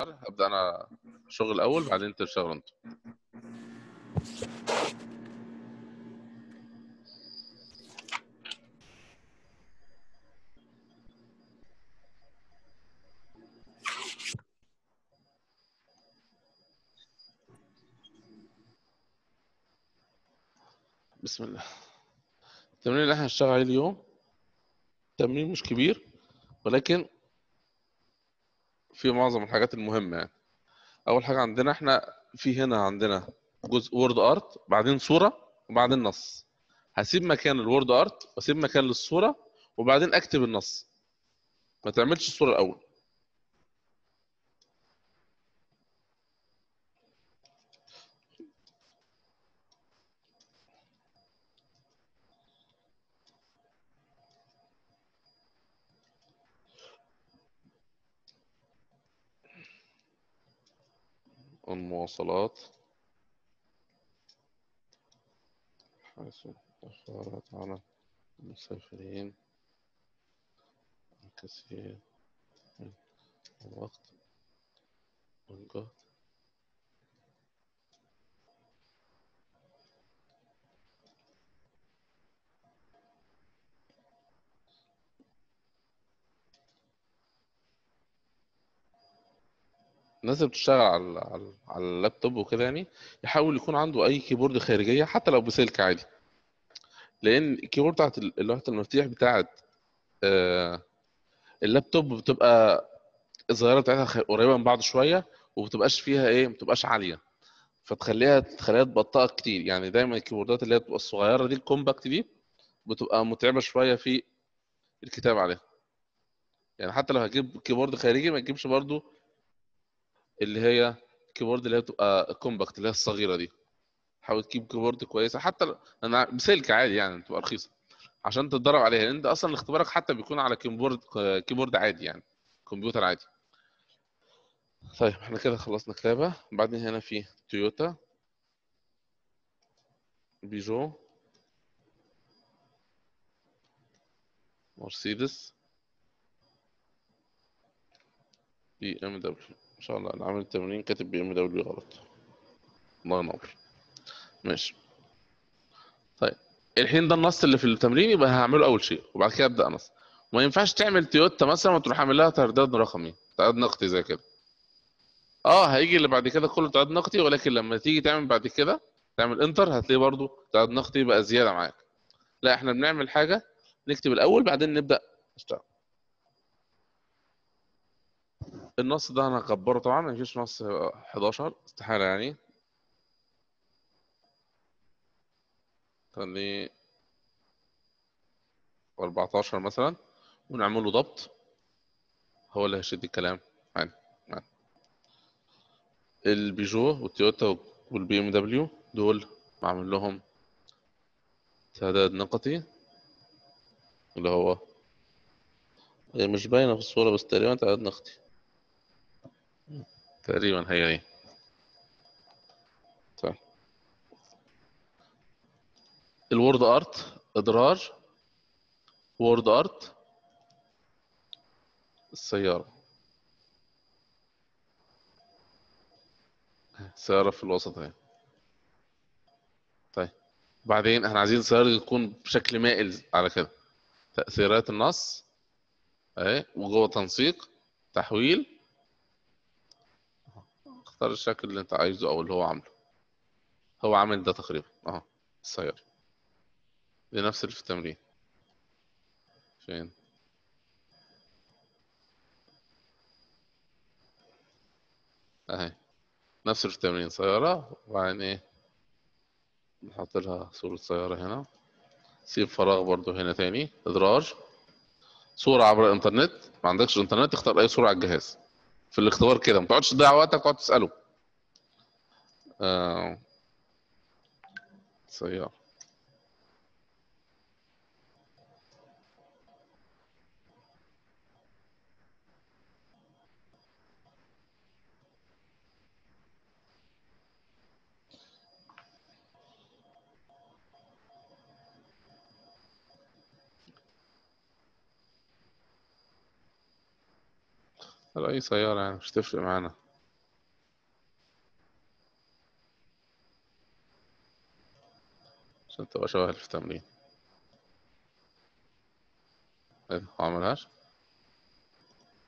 هبدا أنا شغل الأول بعدين تشتغلوا أنتوا بسم الله. التمرين اللي إحنا هنشتغل عليه اليوم تمرين مش كبير ولكن في معظم الحاجات المهمة يعني. أول حاجة عندنا إحنا في هنا عندنا جزء WordArt بعدين صورة وبعدين نص. هسيب مكان ال WordArt وأسيب مكان للصورة وبعدين أكتب النص. ما تعملش الصورة الأول. المواصلات. حيث أثرت على المسافرين. الكثير من الوقت. والجهد. الناس اللي بتشتغل على على على اللابتوب وكده يعني يحاول يكون عنده أي keyboard خارجية حتى لو بسلك عادي. لأن ال keyboard بتاعت لوحه المفاتيح بتاعت آه، اللابتوب بتبقى الزراير بتاعتها قريبة من بعض شوية وبتبقاش فيها إيه ما بتبقاش عالية. فتخليها تخليها تبطئك كتير. يعني دايما الكيبوردات اللي هي بتبقى الصغيرة دي ال compact دي بتبقى متعبة شوية في الكتابة عليها. يعني حتى لو هتجيب keyboard خارجي ما تجيبش برضو اللي هي ال keyboard اللي هي بتبقى compact اللي هي الصغيرة دي. حاول تجيب keyboard كويسه حتى أنا بسلك عادي يعني بتبقى رخيصة. عشان تتدرب عليها لأن أنت أصلا اختبارك حتى بيكون على keyboard keyboard عادي يعني كمبيوتر عادي. طيب إحنا كده خلصنا كتابة. بعدين هنا في تويوتا بيجو مرسيدس BMW إن شاء الله. اللي عامل التمرين كاتب BMW غلط. الله ينور. ماشي. طيب. الحين ده النص اللي في التمرين يبقى هعمله أول شيء وبعد كده أبدأ نص وما ينفعش تعمل تويوتا مثلا وتروح عامل لها تعداد رقمي تعداد نقطي زي كده. آه هيجي اللي بعد كده كله تعداد نقطي ولكن لما تيجي تعمل بعد كده تعمل enter هتلاقي برضو تعداد نقطي بقى زيادة معاك. لا إحنا بنعمل حاجة نكتب الأول بعدين نبدأ نشتغل. النص ده أنا هكبره طبعا ما فيش نص 11 استحالة يعني. خليه 14 مثلا ونعمل له ضبط. هو اللي هيشد الكلام. عادي عادي. البيجو والتويوتا وال BMW دول بعمل لهم تعداد نقطي اللي هو هي مش باينة في الصورة بس تقريبا تعداد نقطي. تقريبا هي هي. طيب ال WordArt إدراج WordArt السيارة. سيارة في الوسط أهي. طيب. بعدين إحنا عايزين السيارة دي تكون بشكل مائل على كده. تأثيرات النص أهي وجوه تنسيق تحويل اختار الشكل اللي انت عايزه أو اللي هو عامله. هو عامل ده تقريبا. اهو السيارة. دي نفس اللي في التمرين. فين؟ اهي. نفس اللي في التمرين. سيارة. وبعدين إيه؟ نحط لها صورة سيارة هنا. سيب فراغ برضو هنا تاني. إدراج. صورة عبر الإنترنت. ما عندكش انترنت اختار أي صورة على الجهاز. في الاختبار كده. ما تقعدش تضيع وقتك تقعد تسأله. آه. سيارة على أي سيارة يعني مش تفرق معانا. عشان تبقى شبه في التمرين. إيه عملهاش؟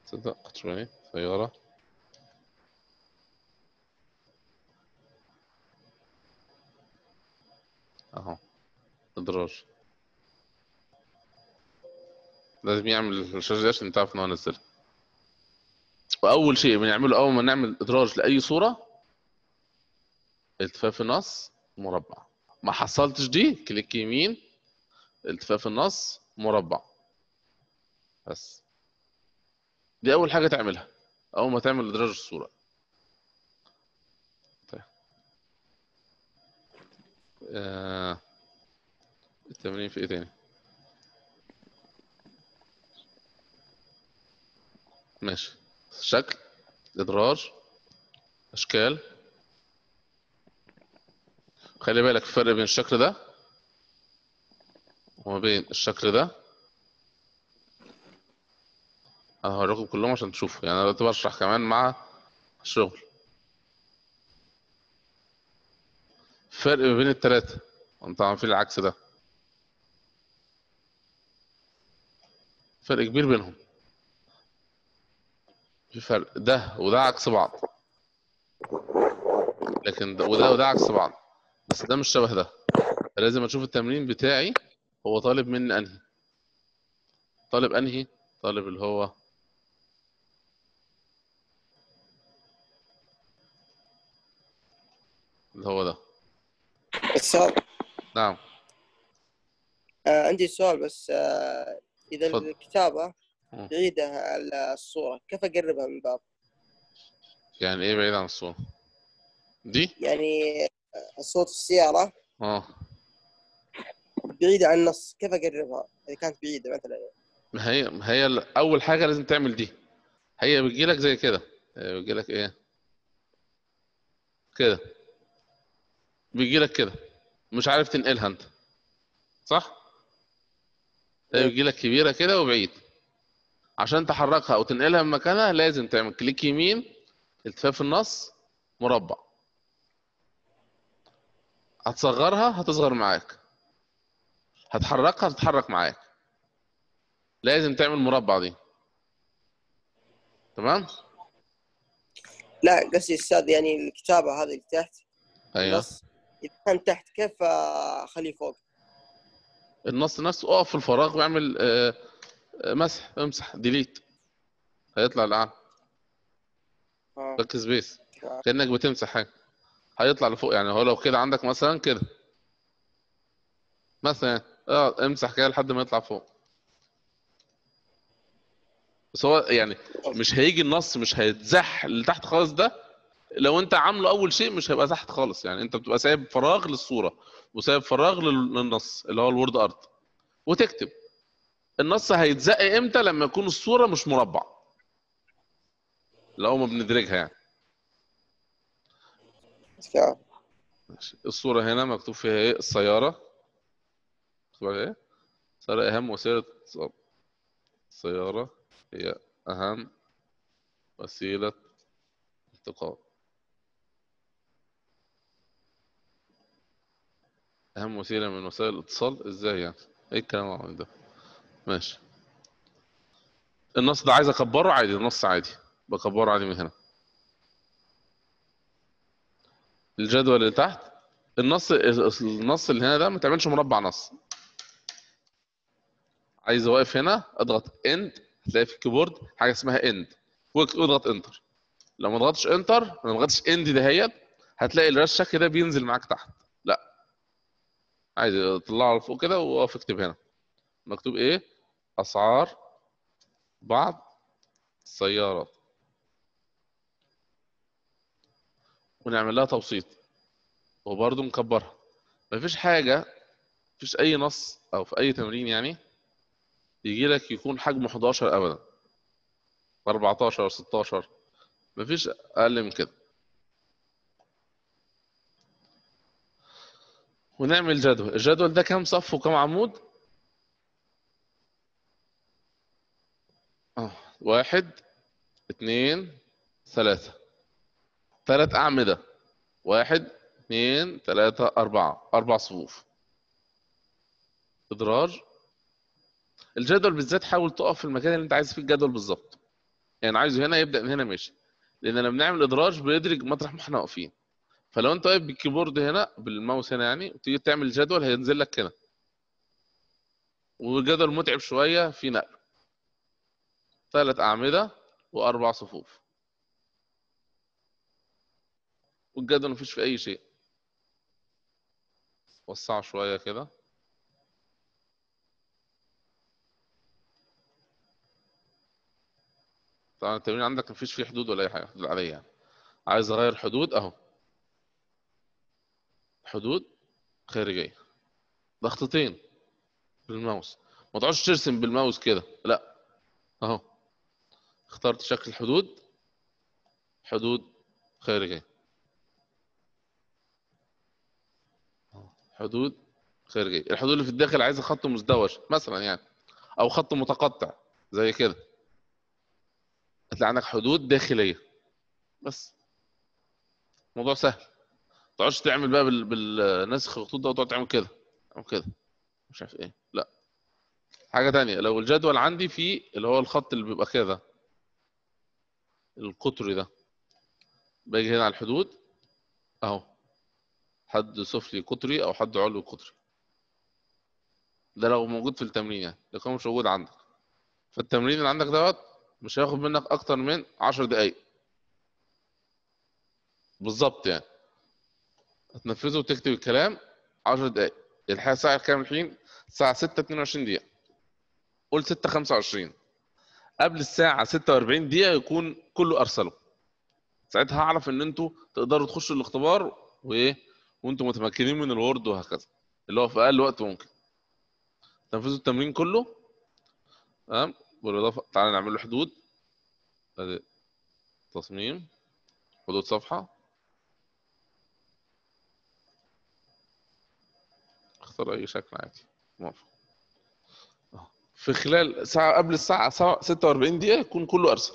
تصدق؟ كنتش سيارة. أهو. إدراج. لازم يعمل الشارجات عشان تعرف إن هو نزلها. وأول شيء بنعمله أول ما نعمل إدراج لأي صورة التفاف النص مربع. ما حصلتش دي كليك يمين التفاف النص مربع. بس. دي أول حاجة تعملها أول ما تعمل إدراج الصورة. طيب. آه... التمرين في إيه تاني؟ ماشي. شكل إدراج أشكال. خلي بالك الفرق بين الشكل ده وما بين الشكل ده. أنا هوريكم كلهم عشان تشوفوا. يعني أنا بشرح كمان مع الشغل. فرق ما بين التلاتة. طبعا في العكس ده. فرق كبير بينهم. في فرق. ده وده عكس بعض. لكن ده وده وده عكس بعض. بس ده مش شبه ده. لازم أشوف التمرين بتاعي هو طالب مني أنهي. طالب أنهي؟ طالب اللي هو اللي هو ده. أستاذ نعم. آه عندي سؤال بس آه إذا تفضل. الكتابة. بعيده على الصورة. كيف اقربها من بعض؟ يعني إيه بعيد عن الصورة؟ دي؟ يعني آه، صوت السيارة. آه. بعيده عن النص. كيف أقربها؟ إذا كانت بعيدة مثلا. ما هي ما هي أول حاجة لازم تعمل دي. هي بتجيلك زي كده. هي بتجيلك إيه؟ كده. بيجيلك كده. مش عارف تنقلها أنت. صح؟ هي بتجيلك كبيرة كده وبعيد. عشان تحركها أو تنقلها من مكانها لازم تعمل كليك يمين التفاف النص مربع. هتصغرها هتصغر معاك. هتحركها هتتحرك معاك. لازم تعمل مربع دي. تمام؟ لا قصدي أستاذ يعني الكتابة هذه اللي تحت. أيوه. إذا كان تحت كيف أخليه فوق؟ النص نفسه أقف في الفراغ وأعمل آه، مسح امسح delete هيطلع الان آه. backspace كأنك بتمسح حاجة. هيطلع لفوق يعني هو لو كده عندك مثلا كده. مثلا آه امسح كده لحد ما يطلع فوق. بس هو يعني مش هيجي النص مش هيتزح لتحت خالص ده. لو انت عامله أول شيء مش هيبقى تحت خالص. يعني انت بتبقى سايب فراغ للصورة وسايب فراغ لل- للنص اللي هو الوورد أرت. وتكتب. النص هيتزق إمتى لما يكون الصورة مش مربع؟ لو ما بندرجها يعني. فعلا. الصورة هنا مكتوب فيها إيه؟ السيارة. مكتوب عليها إيه؟ السيارة أهم وسيلة اتصال. السيارة هي أهم وسيلة انتقال. أهم وسيلة من وسائل الاتصال. إزاي يعني؟ إيه الكلام ده؟ ماشي. النص ده عايز أكبره؟ عادي النص عادي. بكبره عادي من هنا. الجدول اللي تحت. النص النص اللي هنا ده ما تعملش مربع نص. عايز واقف هنا اضغط end هتلاقي في الكيبورد حاجة اسمها end واضغط enter لو ما ضغطتش enter لو ما ضغطتش end دهيت هتلاقي الرش الشكل ده بينزل معاك تحت. لا. عادي طلعه لفوق كده وقف اكتب هنا. مكتوب إيه؟ أسعار بعض السيارات ونعمل لها توسيط. وبرضه نكبرها. مفيش حاجة مفيش أي نص أو في أي تمرين يعني يجي لك يكون حجمه 11 أبدا. 14 16 مفيش أقل من كده. ونعمل جدول. الجدول ده كام صف وكام عمود؟ آه. واحد اتنين ثلاثة ثلاث أعمدة. واحد اثنين ثلاثة أربعة. أربع صفوف. إدراج. الجدول بالذات حاول تقف في المكان اللي أنت عايز فيه الجدول بالظبط. يعني عايزه هنا يبدأ من هنا ماشي. لأن لما بنعمل إدراج بيدرج مطرح ما إحنا واقفين. فلو أنت واقف بالكيبورد هنا بالماوس هنا يعني وتيجي تعمل الجدول هينزل لك هنا. والجدول متعب شوية في نقل. ثلاث أعمدة وأربع صفوف. والجدول مفيش فيه أي شيء. وسعه شوية كده. طبعا التمرين عندك مفيش فيه حدود ولا أي حاجة حدود عادية يعني. عايز أغير حدود؟ أهو. حدود خارجية. ضغطتين بالماوس. ما تقعدش ترسم بالماوس كده. لا. أهو. اخترت شكل حدود حدود خارجية. حدود خارجية. الحدود اللي في الداخل عايزة خط مزدوج مثلا يعني أو خط متقطع زي كده. هتلاقي عندك حدود داخلية بس. موضوع سهل. ما تقعدش تعمل بقى بال... بالنسخ الخطوط ده وتقعد تعمل كده أو كده. مش عارف إيه. لا. حاجة تانية. لو الجدول عندي فيه اللي هو الخط اللي بيبقى كده القطري ده. باجي هنا على الحدود أهو. حد سفلي قطري أو حد علوي قطري. ده لو موجود في التمرين يعني لكن مش موجود عندك. فالتمرين اللي عندك دوت مش هياخد منك أكتر من 10 دقايق. بالظبط يعني. هتنفذه وتكتب الكلام 10 دقايق. الحقيقة الساعة كام الحين؟ الساعة 6 22 دقيقة. قول 6 25 قبل الساعة 46 دقيقة يكون كله ارسله ساعتها هعرف إن أنتوا تقدروا تخشوا الاختبار وايه وأنتم متمكنين من الوورد وهكذا. اللي هو في أقل وقت ممكن. تنفذوا التمرين كله. تمام؟ بالإضافة تعالى نعمل له حدود. أدي تصميم. حدود صفحة. اختار أي شكل عادي. موافق. في خلال ساعه قبل الساعة 46 دقيقة يكون كله ارسل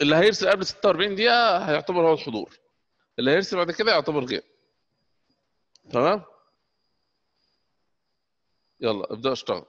اللي هيرسل قبل 46 دقيقة هيعتبر هو الحضور. اللي هيرسل بعد كده يعتبر غير تمام؟ يلا ابدأ اشتغل.